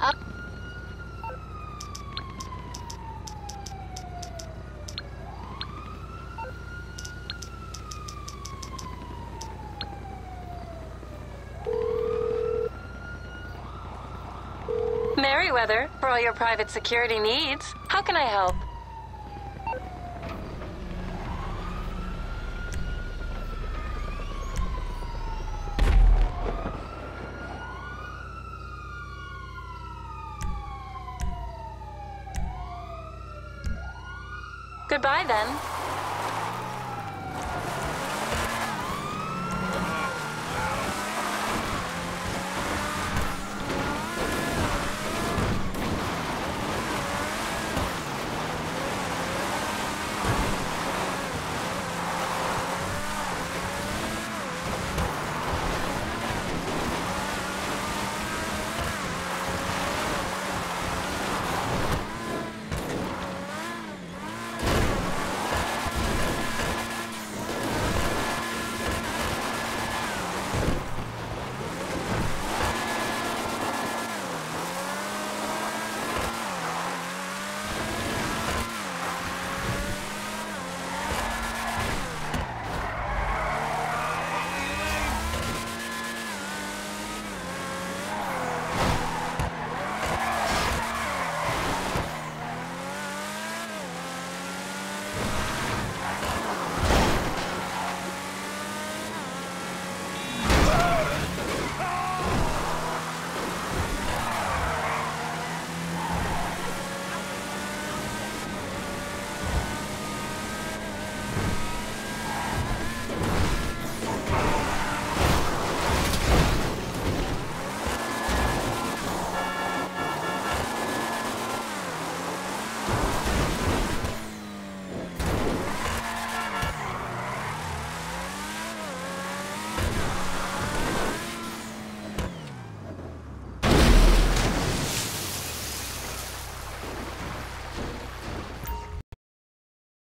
Uh Meriwether, for all your private security needs, how can I help? Goodbye then.